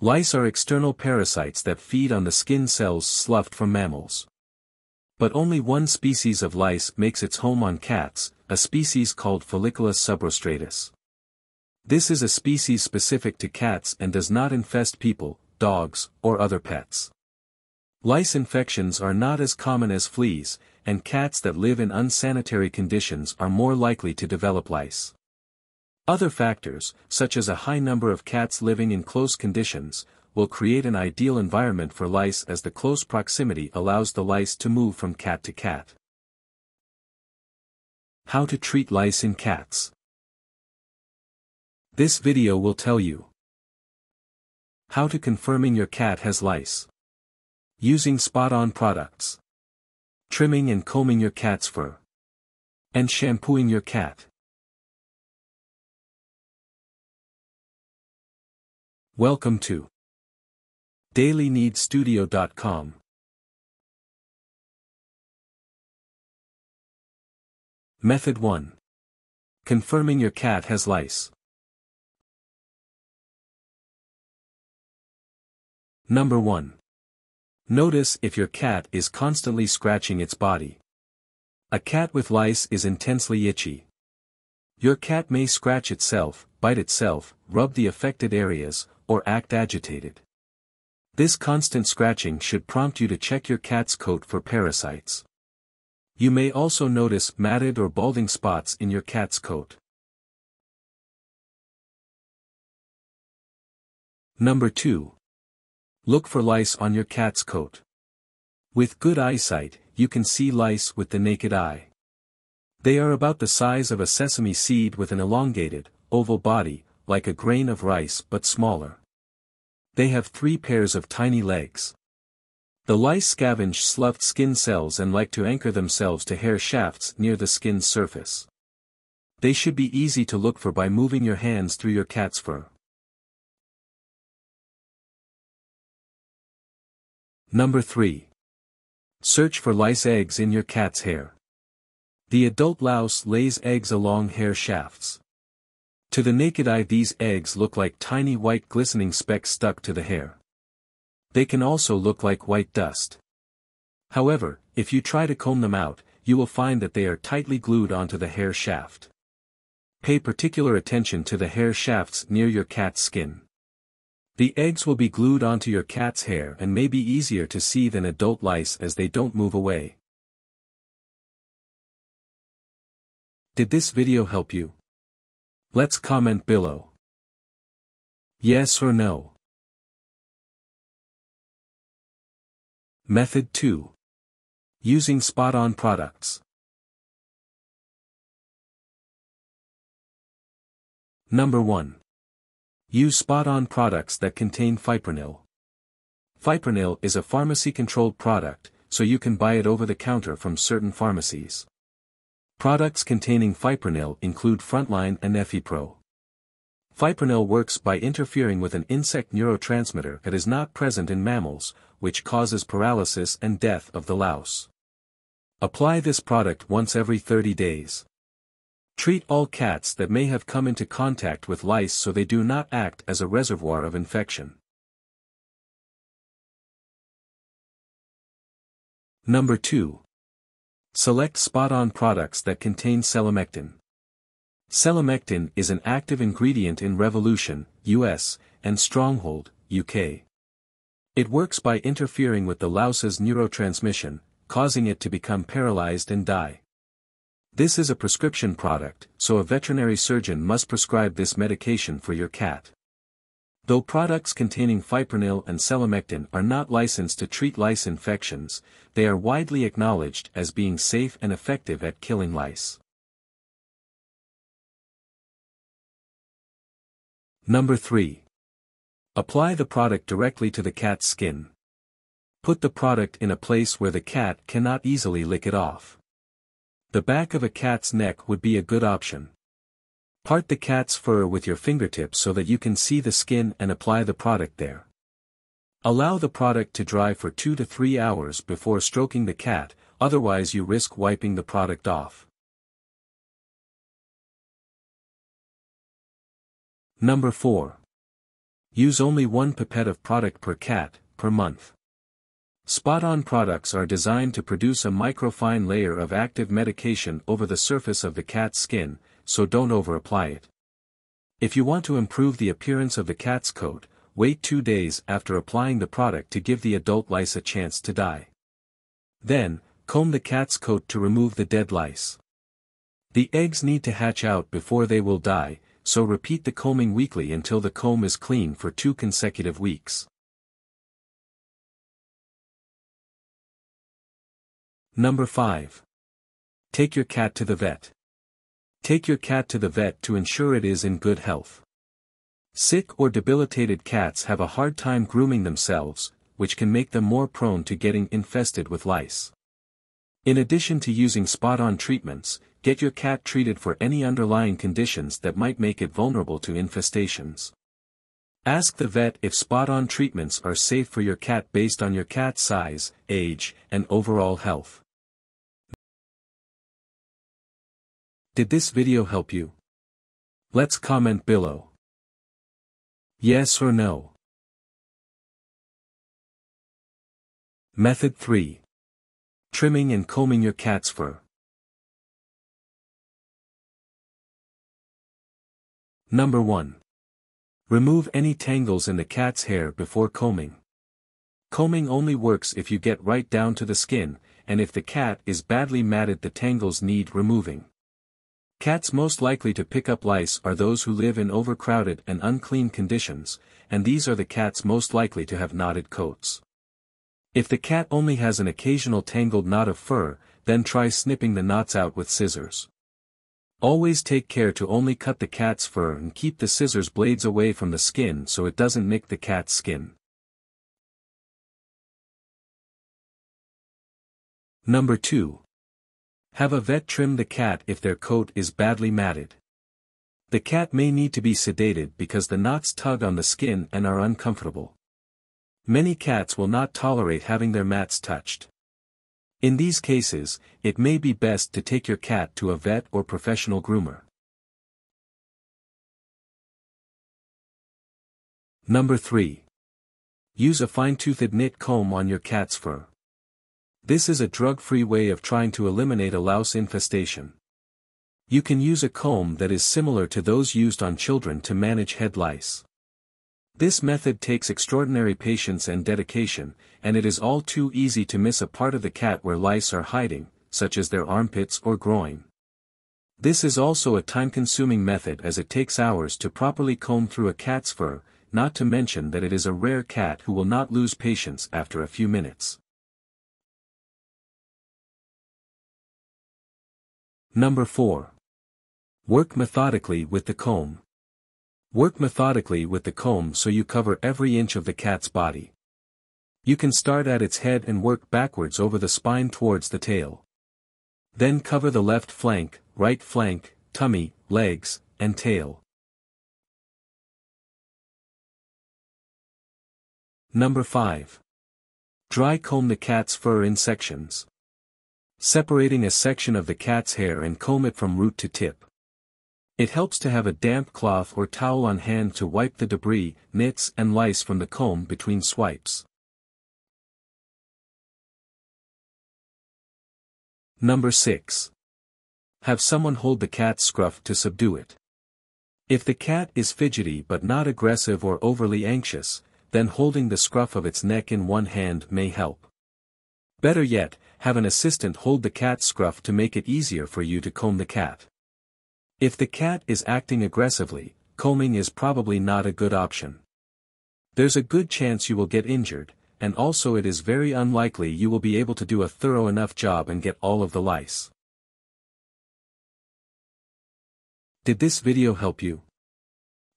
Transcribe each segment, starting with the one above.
Lice are external parasites that feed on the skin cells sloughed from mammals. But only one species of lice makes its home on cats, a species called Felicola subrostratus. This is a species specific to cats and does not infest people, dogs, or other pets. Lice infections are not as common as fleas, and cats that live in unsanitary conditions are more likely to develop lice. Other factors, such as a high number of cats living in close conditions, will create an ideal environment for lice as the close proximity allows the lice to move from cat to cat. How to treat lice in cats. This video will tell you how to confirming your cat has lice. Using spot-on products. Trimming and combing your cat's fur. And shampooing your cat. Welcome to DailyNeedStudio.com. Method 1. Confirming your cat has lice. Number 1. Notice if your cat is constantly scratching its body. A cat with lice is intensely itchy. Your cat may scratch itself, bite itself, rub the affected areas, or act agitated. This constant scratching should prompt you to check your cat's coat for parasites. You may also notice matted or balding spots in your cat's coat. Number 2. Look for lice on your cat's coat. With good eyesight, you can see lice with the naked eye. They are about the size of a sesame seed with an elongated, oval body, like a grain of rice but smaller. They have three pairs of tiny legs. The lice scavenge sloughed skin cells and like to anchor themselves to hair shafts near the skin's surface. They should be easy to look for by moving your hands through your cat's fur. Number 3. Search for lice eggs in your cat's hair. The adult louse lays eggs along hair shafts. To the naked eye these eggs look like tiny white glistening specks stuck to the hair. They can also look like white dust. However, if you try to comb them out, you will find that they are tightly glued onto the hair shaft. Pay particular attention to the hair shafts near your cat's skin. The eggs will be glued onto your cat's hair and may be easier to see than adult lice as they don't move away. Did this video help you? Let's comment below. Yes or no. Method 2. Using spot-on products. Number 1. Use spot-on products that contain fipronil. Fipronil is a pharmacy-controlled product, so you can buy it over the counter from certain pharmacies. Products containing fipronil include Frontline and Effipro. Fipronil works by interfering with an insect neurotransmitter that is not present in mammals, which causes paralysis and death of the louse. Apply this product once every 30 days. Treat all cats that may have come into contact with lice so they do not act as a reservoir of infection. Number 2. Select spot-on products that contain selamectin. Selamectin is an active ingredient in Revolution, US, and Stronghold, UK. It works by interfering with the louse's neurotransmission, causing it to become paralyzed and die. This is a prescription product, so a veterinary surgeon must prescribe this medication for your cat. Though products containing fipronil and selamectin are not licensed to treat lice infections, they are widely acknowledged as being safe and effective at killing lice. Number 3. Apply the product directly to the cat's skin. Put the product in a place where the cat cannot easily lick it off. The back of a cat's neck would be a good option. Part the cat's fur with your fingertips so that you can see the skin and apply the product there. Allow the product to dry for 2 to 3 hours before stroking the cat, otherwise you risk wiping the product off. Number 4. Use only one pipette of product per cat, per month. Spot-on products are designed to produce a microfine layer of active medication over the surface of the cat's skin, so don't over-apply it. If you want to improve the appearance of the cat's coat, wait two days after applying the product to give the adult lice a chance to die. Then, comb the cat's coat to remove the dead lice. The eggs need to hatch out before they will die, so repeat the combing weekly until the comb is clean for two consecutive weeks. Number 5. Take your cat to the vet. Take your cat to the vet to ensure it is in good health. Sick or debilitated cats have a hard time grooming themselves, which can make them more prone to getting infested with lice. In addition to using spot-on treatments, get your cat treated for any underlying conditions that might make it vulnerable to infestations. Ask the vet if spot-on treatments are safe for your cat based on your cat's size, age, and overall health. Did this video help you? Let's comment below. Yes or no. Method 3. Trimming and combing your cat's fur. Number 1. Remove any tangles in the cat's hair before combing. Combing only works if you get right down to the skin, and if the cat is badly matted the tangles need removing. Cats most likely to pick up lice are those who live in overcrowded and unclean conditions, and these are the cats most likely to have knotted coats. If the cat only has an occasional tangled knot of fur, then try snipping the knots out with scissors. Always take care to only cut the cat's fur and keep the scissors blades away from the skin so it doesn't nick the cat's skin. Number 2. Have a vet trim the cat if their coat is badly matted. The cat may need to be sedated because the knots tug on the skin and are uncomfortable. Many cats will not tolerate having their mats touched. In these cases, it may be best to take your cat to a vet or professional groomer. Number 3. Use a fine-toothed nit comb on your cat's fur. This is a drug-free way of trying to eliminate a louse infestation. You can use a comb that is similar to those used on children to manage head lice. This method takes extraordinary patience and dedication, and it is all too easy to miss a part of the cat where lice are hiding, such as their armpits or groin. This is also a time-consuming method as it takes hours to properly comb through a cat's fur, not to mention that it is a rare cat who will not lose patience after a few minutes. Number 4. Work methodically with the comb. Work methodically with the comb so you cover every inch of the cat's body. You can start at its head and work backwards over the spine towards the tail. Then cover the left flank, right flank, tummy, legs, and tail. Number 5. Dry comb the cat's fur in sections. Separating a section of the cat's hair and comb it from root to tip. It helps to have a damp cloth or towel on hand to wipe the debris, nits and lice from the comb between swipes. Number 6. Have someone hold the cat's scruff to subdue it. If the cat is fidgety but not aggressive or overly anxious, then holding the scruff of its neck in one hand may help. Better yet, have an assistant hold the cat's scruff to make it easier for you to comb the cat. If the cat is acting aggressively, combing is probably not a good option. There's a good chance you will get injured, and also it is very unlikely you will be able to do a thorough enough job and get all of the lice. Did this video help you?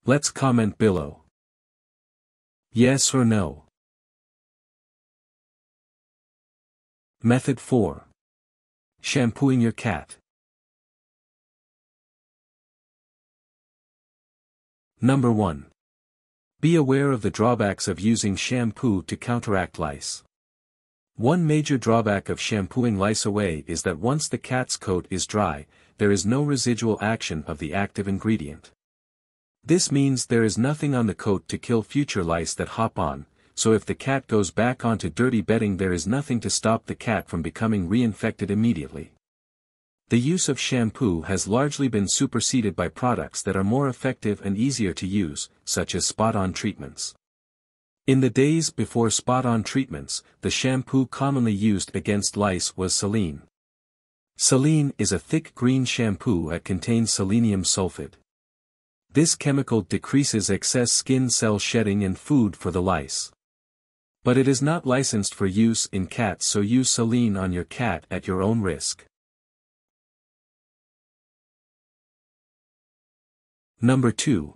Let's comment below. Yes or no. Method 4. Shampooing your cat. Number 1. Be aware of the drawbacks of using shampoo to counteract lice. One major drawback of shampooing lice away is that once the cat's coat is dry, there is no residual action of the active ingredient. This means there is nothing on the coat to kill future lice that hop on, so if the cat goes back onto dirty bedding there is nothing to stop the cat from becoming reinfected immediately. The use of shampoo has largely been superseded by products that are more effective and easier to use, such as spot-on treatments. In the days before spot-on treatments, the shampoo commonly used against lice was Seleen. Seleen is a thick green shampoo that contains selenium sulfate. This chemical decreases excess skin cell shedding and food for the lice. But it is not licensed for use in cats so use Seleen on your cat at your own risk. Number 2.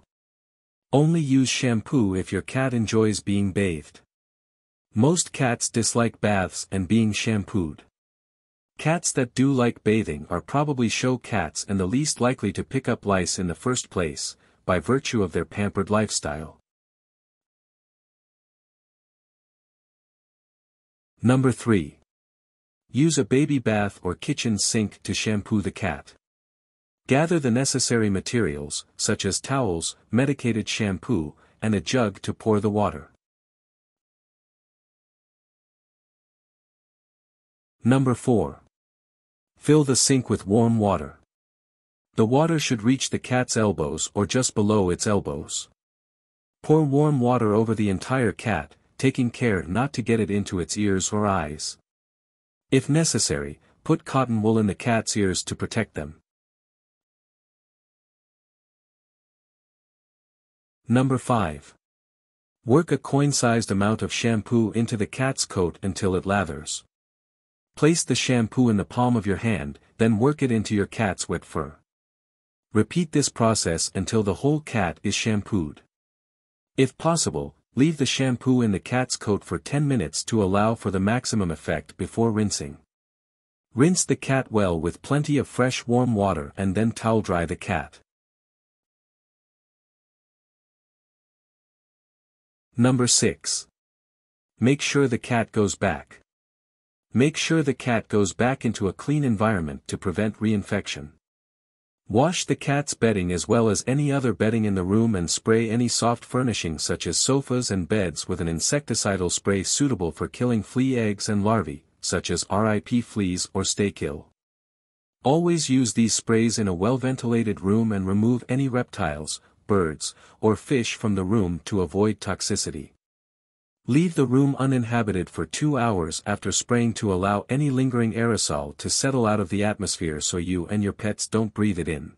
Only use shampoo if your cat enjoys being bathed. Most cats dislike baths and being shampooed. Cats that do like bathing are probably show cats and the least likely to pick up lice in the first place, by virtue of their pampered lifestyle. Number 3. Use a baby bath or kitchen sink to shampoo the cat. Gather the necessary materials, such as towels, medicated shampoo, and a jug to pour the water. Number 4. Fill the sink with warm water. The water should reach the cat's elbows or just below its elbows. Pour warm water over the entire cat, taking care not to get it into its ears or eyes. If necessary, put cotton wool in the cat's ears to protect them. Number 5. Work a coin-sized amount of shampoo into the cat's coat until it lathers. Place the shampoo in the palm of your hand, then work it into your cat's wet fur. Repeat this process until the whole cat is shampooed. If possible, leave the shampoo in the cat's coat for 10 minutes to allow for the maximum effect before rinsing. Rinse the cat well with plenty of fresh warm water and then towel dry the cat. Number 6. Make sure the cat goes back. Make sure the cat goes back into a clean environment to prevent reinfection. Wash the cat's bedding as well as any other bedding in the room and spray any soft furnishings such as sofas and beds with an insecticidal spray suitable for killing flea eggs and larvae, such as RIP fleas or Sta-Kill. Always use these sprays in a well-ventilated room and remove any reptiles, birds, or fish from the room to avoid toxicity. Leave the room uninhabited for two hours after spraying to allow any lingering aerosol to settle out of the atmosphere so you and your pets don't breathe it in.